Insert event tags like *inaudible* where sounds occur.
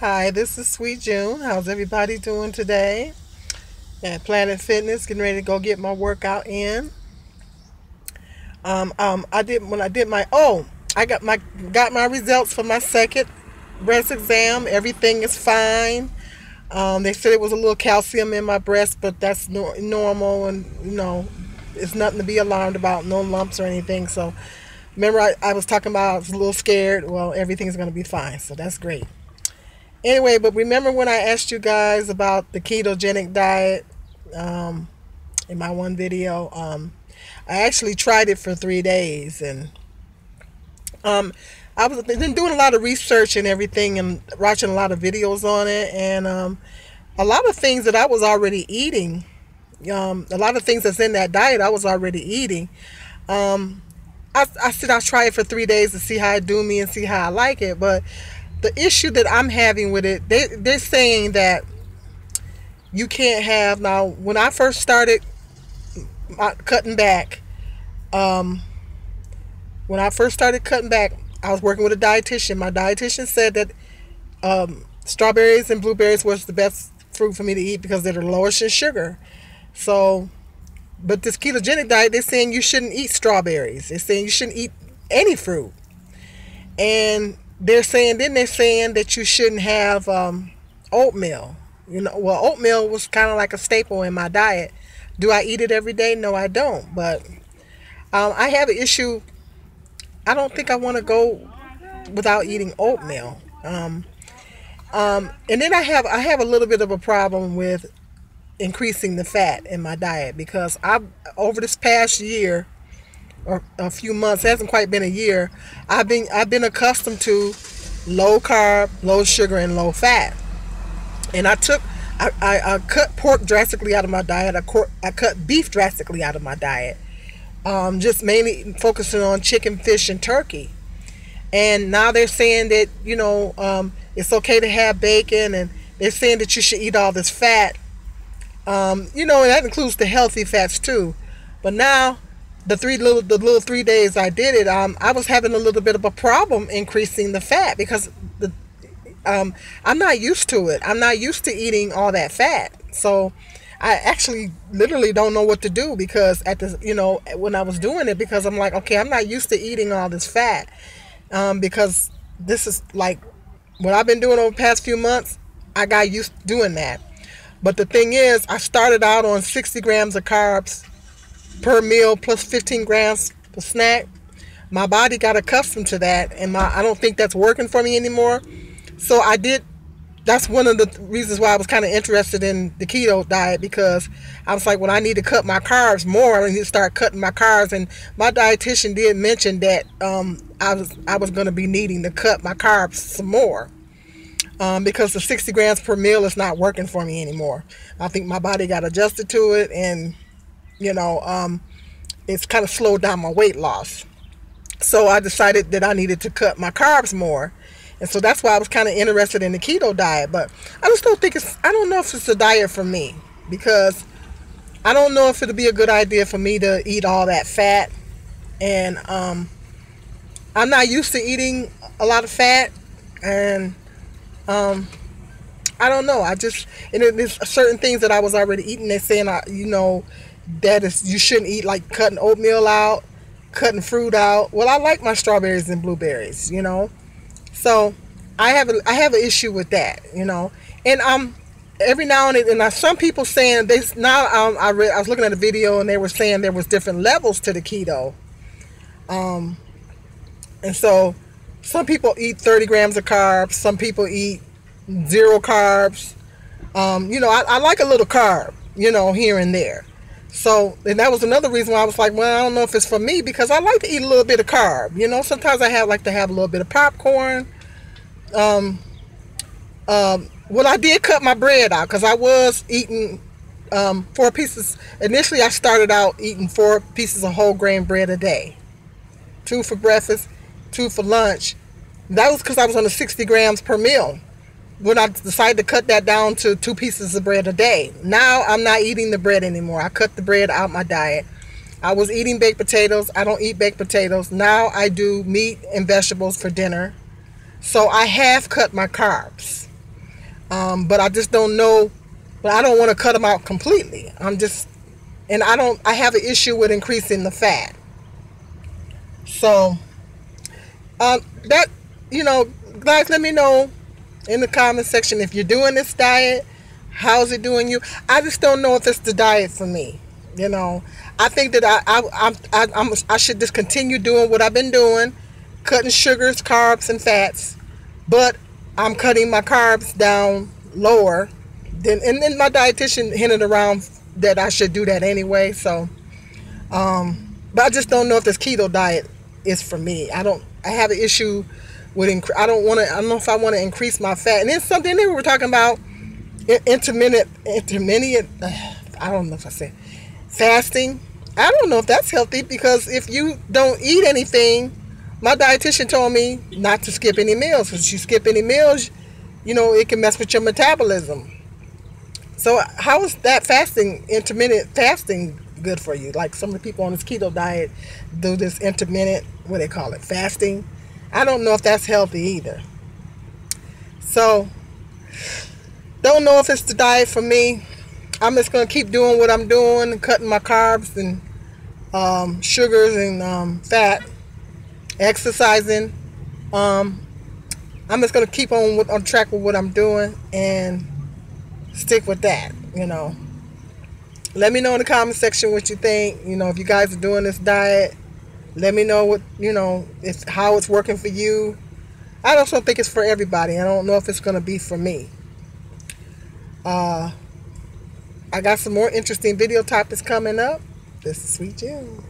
Hi, this is Sweet June. How's everybody doing today? At Planet Fitness, getting ready to go get my workout in. Um, um, I did when I did my oh, I got my got my results for my second breast exam. Everything is fine. Um, they said it was a little calcium in my breast, but that's no, normal and you know, it's nothing to be alarmed about. No lumps or anything. So, remember I, I was talking about I was a little scared. Well, everything's gonna be fine. So that's great. Anyway, but remember when I asked you guys about the ketogenic diet um, in my one video? Um, I actually tried it for three days and um, I was been doing a lot of research and everything and watching a lot of videos on it and um, a lot of things that I was already eating um, a lot of things that's in that diet I was already eating um, I, I said I'll try it for three days to see how it do me and see how I like it but the issue that I'm having with it they, they're saying that you can't have now when I first started cutting back um, when I first started cutting back I was working with a dietitian. My dietitian said that um, strawberries and blueberries was the best fruit for me to eat because they're the lowest in sugar. So, but this ketogenic diet, they're saying you shouldn't eat strawberries. They're saying you shouldn't eat any fruit. And they're saying, then they're saying that you shouldn't have um, oatmeal. You know, well, oatmeal was kind of like a staple in my diet. Do I eat it every day? No, I don't. But um, I have an issue I don't think I want to go without eating oatmeal. Um, um, and then I have I have a little bit of a problem with increasing the fat in my diet because I over this past year a few months hasn't quite been a year I've been I've been accustomed to low carb, low sugar, and low fat, and I took I, I, I cut pork drastically out of my diet. I, I cut beef drastically out of my diet um, just mainly focusing on chicken, fish, and turkey. And now they're saying that, you know, um, it's okay to have bacon and they're saying that you should eat all this fat. Um, you know, and that includes the healthy fats too. But now, the three little the little three days I did it, um, I was having a little bit of a problem increasing the fat because the um, I'm not used to it. I'm not used to eating all that fat. So I actually literally don't know what to do because at the you know when I was doing it because I'm like okay I'm not used to eating all this fat um, because this is like what I've been doing over the past few months I got used to doing that but the thing is I started out on 60 grams of carbs per meal plus 15 grams per snack my body got accustomed to that and my I don't think that's working for me anymore so I did that's one of the reasons why I was kind of interested in the keto diet because I was like, well, I need to cut my carbs more, I need to start cutting my carbs. And my dietitian did mention that um, I was I was going to be needing to cut my carbs some more um, because the 60 grams per meal is not working for me anymore. I think my body got adjusted to it, and you know, um, it's kind of slowed down my weight loss. So I decided that I needed to cut my carbs more and so that's why I was kind of interested in the keto diet. But I just don't think it's, I don't know if it's a diet for me because I don't know if it'll be a good idea for me to eat all that fat. And um, I'm not used to eating a lot of fat. And um, I don't know. I just, and there's certain things that I was already eating. They're saying, I, you know, that is, you shouldn't eat like cutting oatmeal out, cutting fruit out. Well, I like my strawberries and blueberries, you know. So I have a, I have an issue with that, you know. And um, every now and then, and some people saying they now um, I read I was looking at a video and they were saying there was different levels to the keto. Um, and so some people eat 30 grams of carbs, some people eat zero carbs. Um, you know, I, I like a little carb, you know, here and there. So, and that was another reason why I was like, well, I don't know if it's for me because I like to eat a little bit of carb. You know, sometimes I have like to have a little bit of popcorn. Um, um, well, I did cut my bread out because I was eating um, four pieces. Initially, I started out eating four pieces of whole grain bread a day, two for breakfast, two for lunch. That was because I was on the 60 grams per meal when I decided to cut that down to two pieces of bread a day. Now I'm not eating the bread anymore. I cut the bread out my diet. I was eating baked potatoes. I don't eat baked potatoes. Now I do meat and vegetables for dinner. So I have cut my carbs. Um, but I just don't know. But I don't want to cut them out completely. I'm just, and I don't. I have an issue with increasing the fat. So, um, that you know, guys, let me know in the comment section if you're doing this diet. How's it doing you? I just don't know if it's the diet for me. You know, I think that I I I, I, I should just continue doing what I've been doing, cutting sugars, carbs, and fats, but I'm cutting my carbs down lower. Then and then my dietitian hinted around that I should do that anyway. So, um, but I just don't know if this keto diet is for me. I don't. I have an issue with. Inc- I don't want to. I don't know if I want to increase my fat. And it's something that we were talking about. Intermittent, intermittent. Uh, *sighs* I don't know if I said fasting. I don't know if that's healthy because if you don't eat anything, my dietitian told me not to skip any meals. Because you skip any meals, you know, it can mess with your metabolism. So how is that fasting, intermittent fasting, good for you? Like some of the people on this keto diet do this intermittent, what they call it, fasting. I don't know if that's healthy either. So don't know if it's the diet for me. I'm just gonna keep doing what I'm doing, cutting my carbs and um, sugars and um, fat, exercising. Um, I'm just gonna keep on on track with what I'm doing and stick with that. You know. Let me know in the comment section what you think. You know, if you guys are doing this diet, let me know what you know if how it's working for you. I also think it's for everybody. I don't know if it's gonna be for me. Uh, I got some more interesting video topics coming up. This is Sweet June.